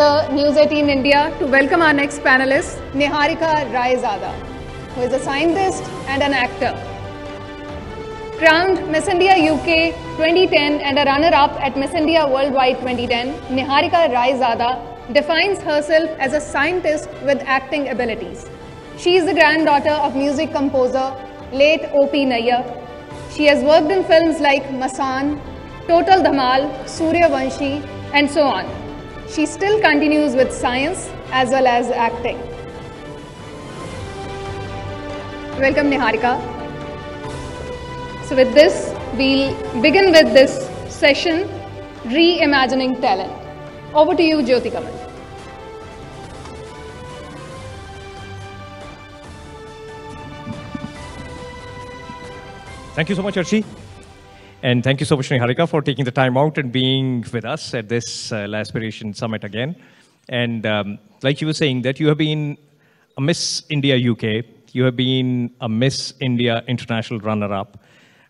Sir, News 18 India, to welcome our next panelist, Niharica Raizada, who is a scientist and an actor. Crowned Miss India UK 2010 and a runner-up at Miss India Worldwide 2010, Niharica Raizada defines herself as a scientist with acting abilities. She is the granddaughter of music composer late O.P. Nayyar. She has worked in films like Masaan, Total Dhamal, Sooryavanshi, and so on. She still continues with science as well as acting. Welcome, Niharica. So, with this, we'll begin with this session Reimagining Talent. Over to you, Jyoti Kamal. Thank you so much, Archie. And thank you so much, Niharica, for taking the time out and being with us at this uh, Aspiration Summit again. And um, like you were saying, that you have been a Miss India UK, you have been a Miss India International runner-up,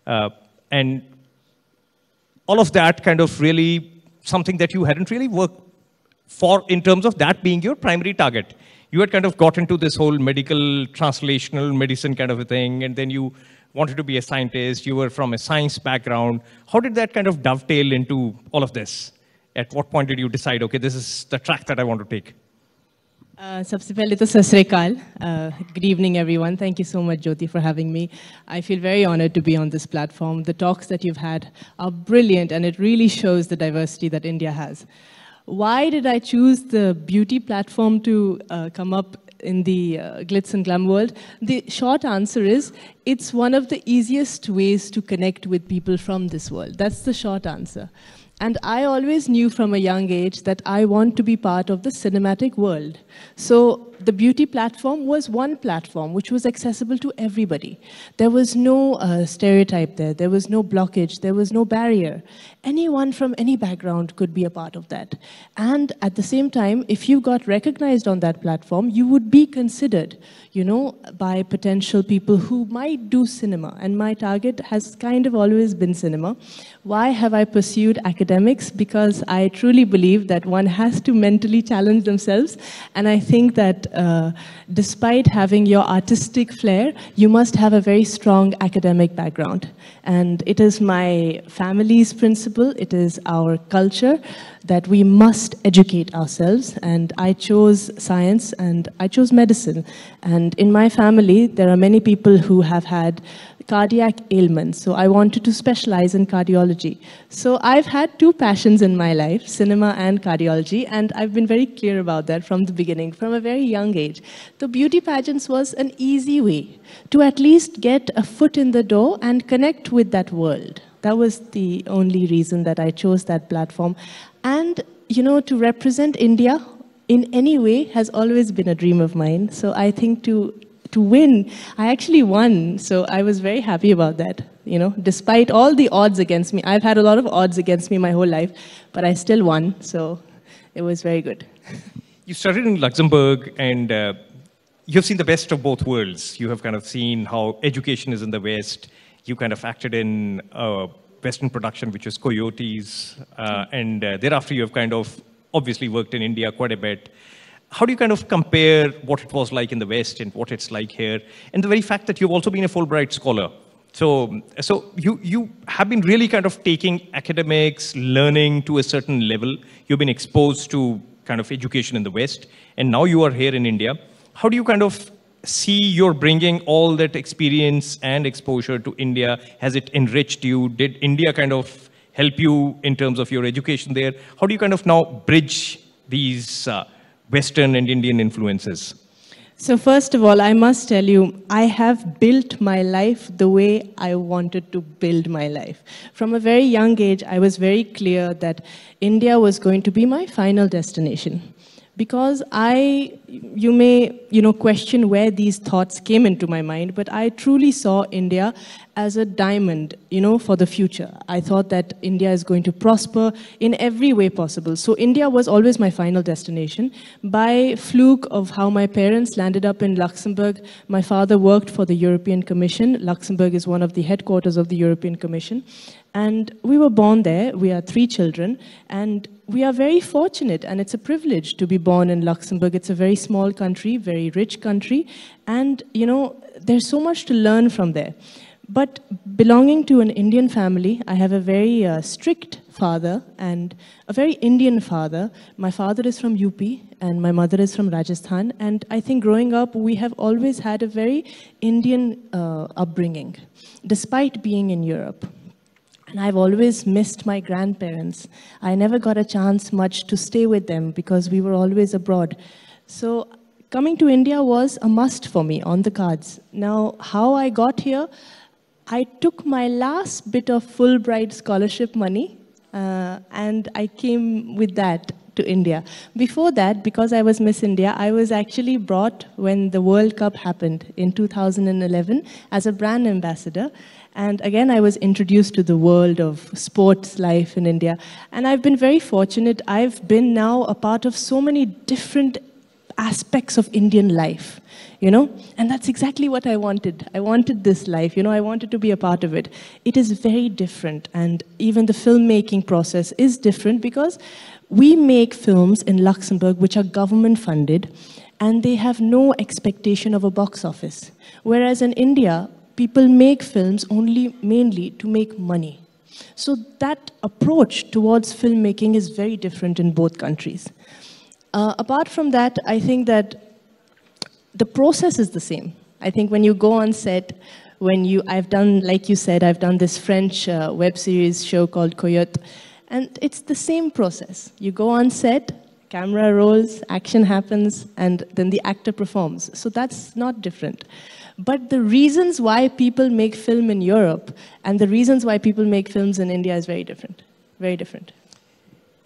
uh, and all of that kind of really something that you hadn't really worked for in terms of that being your primary target. You had kind of got into this whole medical translational medicine kind of a thing, and then you wanted to be a scientist, you were from a science background. How did that kind of dovetail into all of this? At what point did you decide, okay, this is the track that I want to take? Uh, सबसे पहले तो सत uh, good evening everyone thank you so much Jyoti for having me I feel very honored to be on this platform the talks that you've had are brilliant and it really shows the diversity that India has why did I choose the beauty platform to uh, come up in the uh, glitz and glam world? The short answer is it's one of the easiest ways to connect with people from this world. That's the short answer. And I always knew from a young age that I want to be part of the cinematic world. So the beauty platform was one platform which was accessible to everybody. There was no uh, stereotype there, there was no blockage, there was no barrier. Anyone from any background could be a part of that. And at the same time, if you got recognized on that platform, you would be considered, you know, by potential people who might do cinema. And my target has kind of always been cinema. Why have I pursued academics? Because I truly believe that one has to mentally challenge themselves. And I think that uh, despite having your artistic flair, you must have a very strong academic background. And it is my family's principle, it is our culture that we must educate ourselves. And I chose science and I chose medicine. And in my family, there are many people who have had cardiac ailments. So I wanted to specialize in cardiology. So I've had two passions in my life, cinema and cardiology, and I've been very clear about that from the beginning, from a very young age. The beauty pageants was an easy way to at least get a foot in the door and connect with that world. That was the only reason that I chose that platform. And, you know, to represent India in any way has always been a dream of mine. So I think to to win. I actually won, so I was very happy about that. You know, despite all the odds against me, I've had a lot of odds against me my whole life, but I still won, so it was very good. You started in Luxembourg, and uh, you've seen the best of both worlds. You have kind of seen how education is in the West. You kind of acted in a Western production, which was Coyotes, uh, and uh, thereafter you have kind of obviously worked in India quite a bit how do you kind of compare what it was like in the West and what it's like here? And the very fact that you've also been a Fulbright scholar. So, so you, you have been really kind of taking academics, learning to a certain level. You've been exposed to kind of education in the West, and now you are here in India. How do you kind of see you're bringing all that experience and exposure to India? Has it enriched you? Did India kind of help you in terms of your education there? How do you kind of now bridge these uh, Western and Indian influences? So first of all, I must tell you, I have built my life the way I wanted to build my life. From a very young age, I was very clear that India was going to be my final destination because I, you may, you know, question where these thoughts came into my mind, but I truly saw India as a diamond, you know, for the future. I thought that India is going to prosper in every way possible. So India was always my final destination. By fluke of how my parents landed up in Luxembourg, my father worked for the European Commission. Luxembourg is one of the headquarters of the European Commission. And we were born there. We are three children. And we are very fortunate and it's a privilege to be born in Luxembourg. It's a very small country, very rich country, and you know, there's so much to learn from there. But belonging to an Indian family, I have a very uh, strict father and a very Indian father. My father is from UP and my mother is from Rajasthan. And I think growing up, we have always had a very Indian uh, upbringing, despite being in Europe. And I've always missed my grandparents. I never got a chance much to stay with them because we were always abroad. So coming to India was a must for me on the cards. Now, how I got here, I took my last bit of Fulbright scholarship money uh, and I came with that to India. Before that, because I was Miss India, I was actually brought when the World Cup happened in 2011 as a brand ambassador. And again, I was introduced to the world of sports life in India. And I've been very fortunate. I've been now a part of so many different aspects of Indian life, you know? And that's exactly what I wanted. I wanted this life, you know, I wanted to be a part of it. It is very different, and even the filmmaking process is different because we make films in Luxembourg which are government funded and they have no expectation of a box office. Whereas in India, people make films only mainly to make money. So that approach towards filmmaking is very different in both countries. Uh, apart from that, I think that the process is the same. I think when you go on set, when you, I've done, like you said, I've done this French uh, web series show called Coyote, and it's the same process. You go on set, camera rolls, action happens, and then the actor performs. So that's not different. But the reasons why people make film in Europe and the reasons why people make films in India is very different. Very different.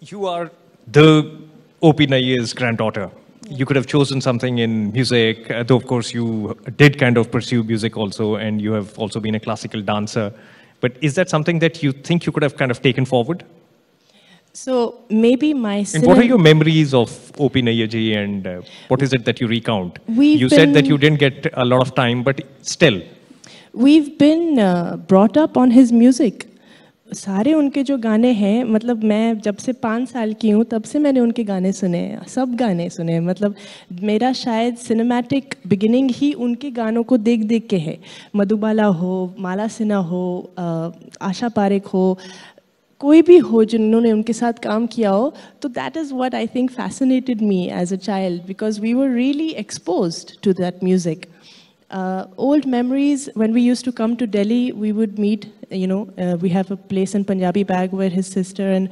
You are the O.P. Granddaughter. You could have chosen something in music, uh, though of course you did kind of pursue music also, and you have also been a classical dancer. But is that something that you think you could have kind of taken forward? So maybe my. And what are your memories of O.P. Nayyarji and uh, what is it that you recount? We've you said that you didn't get a lot of time, but still. We've been uh, brought up on his music. सारे उनके जो गाने हैं मतलब मैं जब से पाँच साल की हूँ तब से मैंने उनके गाने सुने सब गाने सुने मतलब मेरा शायद सिनेमैटिक बिगिनिंग ही उनके गानों को देख देख के है मधुबाला हो माला सिन्हा हो आशा पारेख हो कोई भी हो जिन्होंने उनके साथ काम किया हो तो that is what I think fascinated me as a child because we were really expose to that old memories, when we used to come to Delhi, we would meet, you know, uh, we have a place in Punjabi Bagh where his sister and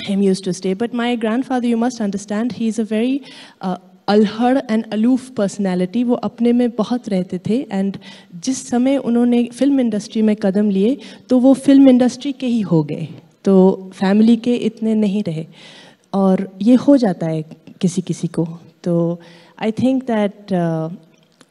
him used to stay. But my grandfather, you must understand, he's a very uh, अलहड़ and aloof personality वो अपने में बहुत रहते थे। And जिस समय उन्होंने फ़िल्म इंडस्ट्री में कदम लिए तो वो फ़िल्म इंडस्ट्री के ही हो गए। तो फैमिली के इतने नहीं रहे। और ये हो जाता है किसी किसी को। तो I think that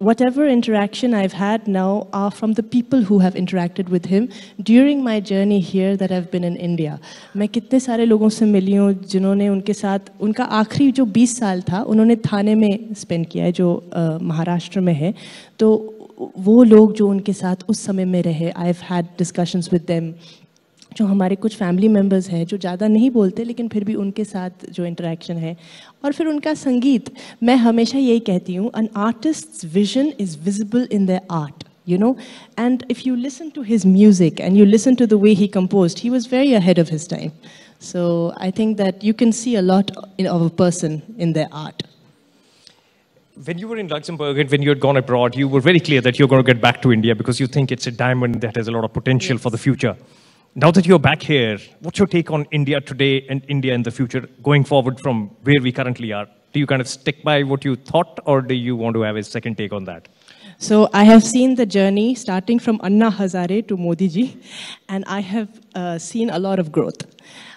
whatever interaction I've had now are from the people who have interacted with him during my journey here that I've been in India. मैं कितने सारे लोगों से मिली हूँ जिन्होंने उनके साथ उनका आखिरी जो 20 साल था उन्होंने थाने में स्पेंड किया है जो अ, महाराष्ट्र में है तो वो लोग जो उनके साथ उस समय में रहे I have had discussions with them जो हमारे कुछ फैमिली मेंबर्स हैं जो ज़्यादा नहीं बोलते लेकिन फिर भी उनके साथ जो इंटरेक्शन है और फिर उनका संगीत मैं हमेशा यही कहती हूँ an artist's vision is visible in their art you know and if you listen to his music and you listen to the way he composed he was very ahead of his time so i think that you can see a lot in, of a person in their art When you were in Luxembourg and when you had gone abroad, you were very clear that you're going to get back to India because you think it's a diamond that has a lot of potential yes. for the future. Now that you're back here, what's your take on India today and India in the future going forward from where we currently are? Do you kind of stick by what you thought or do you want to have a second take on that? So I have seen the journey starting from Anna Hazare to Modi ji, and I have uh, seen a lot of growth.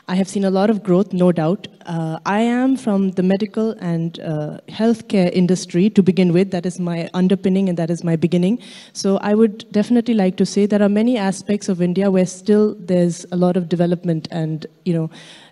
I have seen a lot of growth, no doubt. Uh, I am from the medical and uh, healthcare industry to begin with. That is my underpinning and that is my beginning. So I would definitely like to say there are many aspects of India where still there's a lot of development and, you know,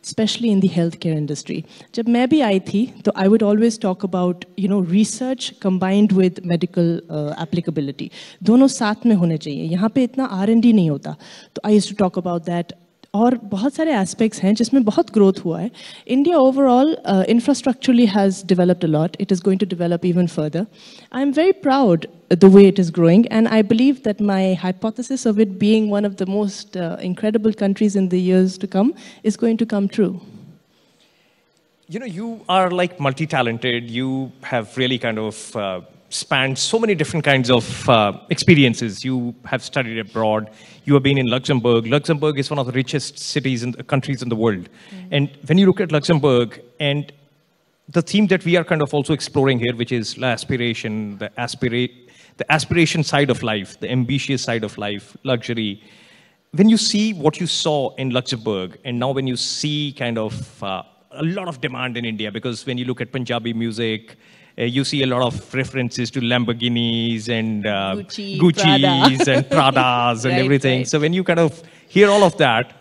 especially in the healthcare industry. जब मैं भी आई थी तो I would always talk about you know research combined with medical uh, applicability. दोनों साथ में होने चाहिए यहाँ पे इतना R&D नहीं होता तो I used to talk about that और बहुत सारे एस्पेक्ट्स हैं जिसमें बहुत ग्रोथ हुआ है India overall infrastructurally has developed a lot it is going to develop even further I am very proud the way it is growing and i believe that my hypothesis of it being one of the most uh, incredible countries in the years to come is going to come true you know you are like multi-talented you have really kind of uh, spanned so many different kinds of uh, experiences. You have studied abroad. You have been in Luxembourg. Luxembourg is one of the richest cities in the countries in the world. Mm. And when you look at Luxembourg and the theme that we are kind of also exploring here, which is aspiration, the aspirate, the aspiration side of life, the ambitious side of life, luxury. When you see what you saw in Luxembourg, and now when you see kind of uh, a lot of demand in India, because when you look at Punjabi music, uh, you see a lot of references to Lamborghinis and uh, Gucci, Gucci's Prada. and Pradas and right, everything. Right. So when you kind of hear all of that,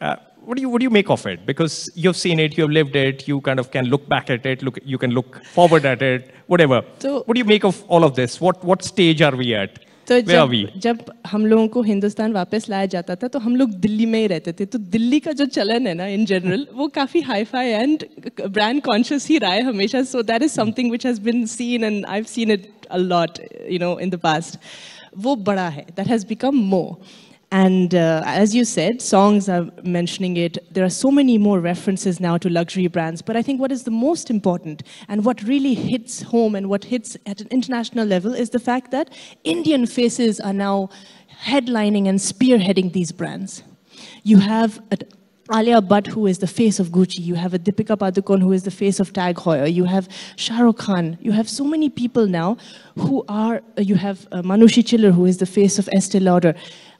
uh, what do you what do you make of it? Because you've seen it, you've lived it, you kind of can look back at it, look you can look forward at it, whatever. So, what do you make of all of this? What what stage are we at? तो जब जब हम लोगों को हिंदुस्तान वापस लाया जाता था तो हम लोग दिल्ली में ही रहते थे। तो दिल्ली का जो चलन है ना इन जनरल वो काफ़ी hi fi and brand conscious ही रहा है हमेशा। So that is something which has been seen and I have seen it a lot you know in the past वो बड़ा है। That has become more and uh, as you said, songs are mentioning it. There are so many more references now to luxury brands. But I think what is the most important and what really hits home and what hits at an international level is the fact that Indian faces are now headlining and spearheading these brands. You have Alia Bhatt, who is the face of Gucci. You have a Deepika Padukone, who is the face of Tag Heuer. You have Shah Rukh Khan. You have so many people now who are, you have uh, Manushi Chhillar, who is the face of Estee Lauder.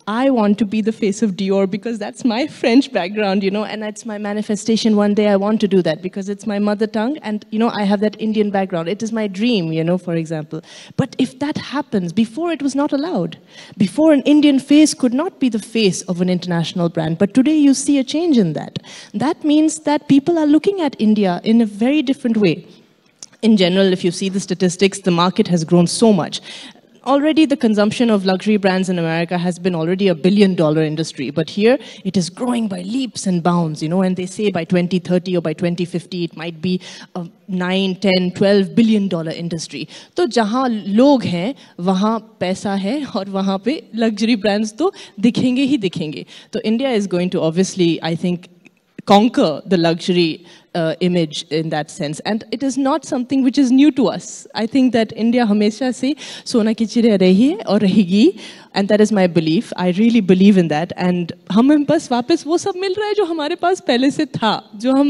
I want to be the face of Dior because that's my French background, you know, and that's my manifestation. One day I want to do that because it's my mother tongue and, you know, I have that Indian background. It is my dream, you know, for example. But if that happens, before it was not allowed. Before an Indian face could not be the face of an international brand. But today you see a change in that. That means that people are looking at India in a very different way in general, if you see the statistics, the market has grown so much already the consumption of luxury brands in America has been already a billion dollar industry, but here it is growing by leaps and bounds, you know, and they say by 2030 or by 2050 it might be a 9, 10, 12 billion dollar industry. तो जहाँ लोग हैं वहाँ पैसा है और वहाँ पे luxury brands तो दिखेंगे ही दिखेंगे. तो India is going to obviously, I think, conquer the luxury uh, image in that sense. And it is not something which is new to us. I think that India hamesha se sona ki chire rahi hai aur rahegi and that is my belief. I really believe in that. And हमें बस वापस वो सब मिल रहा है जो हमारे पास पहले से था जो हम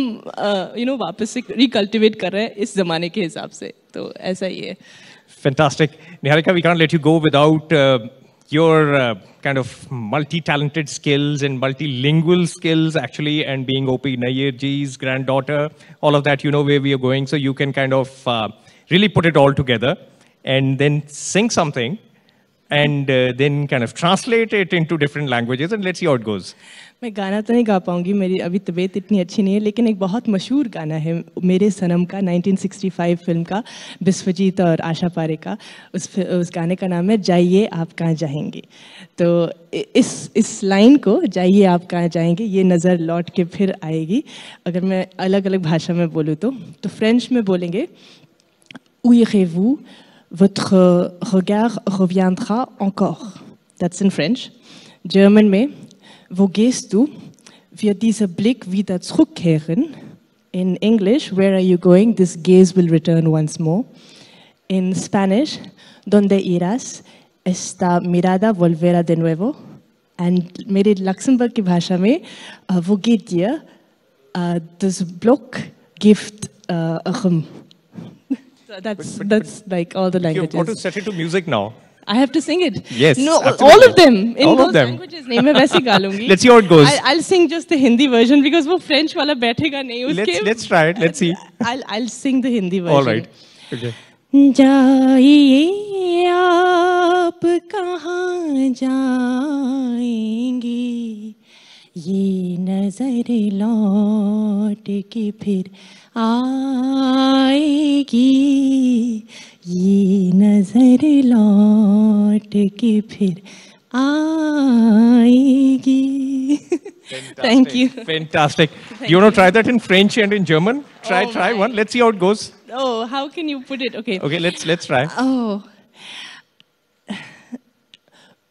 यू नो वापस से रिकल्टिवेट कर रहे हैं इस जमाने के हिसाब से तो ऐसा ही है Fantastic. Niharika, we can't let you go without uh, your uh, kind of multi-talented skills and multilingual skills actually and being OP Nayyarji's granddaughter, all of that, you know where we are going. So you can kind of uh, really put it all together and then sing something and uh, then kind of translate it into different languages and let's see how it goes. मैं गाना तो नहीं गा पाऊँगी, मेरी अभी तबीयत इतनी अच्छी नहीं है, लेकिन एक बहुत मशहूर गाना है, मेरे सनम का 1965 फ़िल्म का, बिस्वजीत और आशा पारे का उस उस गाने का नाम है, जाइए आप कहाँ जाएँगे तो इस इस लाइन को, जाइए आप कहाँ जाएँगे, ये नज़र लौट के फिर आएगी अगर मैं अलग अलग भाषा में बोलूँ तो तो फ्रेंच में बोलेंगे, Où Votre regard reviendra encore. That's in French. German में Wo gehst du? Wird dieser Blick wieder zurückkehren? In English, where are you going? This gaze will return once more. In Spanish, ¿Dónde irás? Esta mirada volverá de nuevo. And मेरे Luxembourg की भाषा में Wo geht dir? Uh, das Block gibt uh, so that's but, but, that's but like all the languages. You've got to set it to music now. I have to sing it. Yes. No, absolutely. all of them in all those of them. languages. नहीं मैं वैसे गा लूँगी. Let's see how it goes. I'll, I'll sing just the Hindi version because वो French वाला बैठेगा नहीं उसके. Let's let's try it. Let's see. I'll I'll sing the Hindi version. All right. Okay. जाइए आप कहाँ जाएँगे ये नज़र लौट के फिर आएगी ये नज़र लौट के फिर आएगी Thank you. Fantastic. Thank you want to try that in French and in German? Try, Oh try my. one. Let's see how it goes. Oh, how can you put it? Okay. Okay, let's let's try. Oh.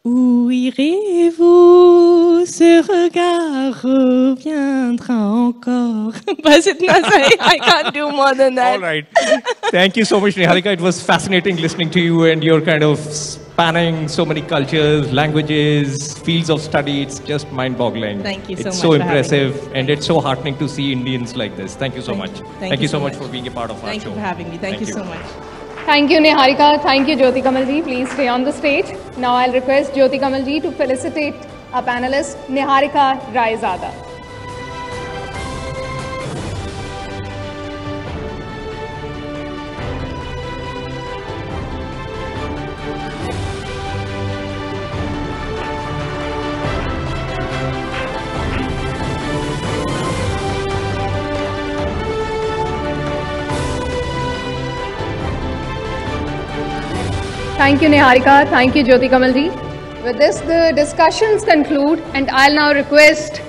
Où irez-vous Ce regard reviendra encore. But it not, I, can't do more than that. All right. Thank you so much, Niharica. It was fascinating listening to you and your kind of spanning so many cultures, languages, fields of study. It's just mind-boggling. Thank you so it's much so for having impressive, and it's so heartening to see Indians like this. Thank you so Thank much. you. Thank you so so much for being a part of our Thank show. you for having me. Thank, you so much. Thank you, Niharica. Thank you, Jyoti Kamalji. Please stay on the stage. Now I'll request Jyoti Kamalji to felicitate our panelist, Niharica Raizada. Thank you, Niharica. Thank you, Jyoti Kamalji. With this, the discussions conclude, and I'll now request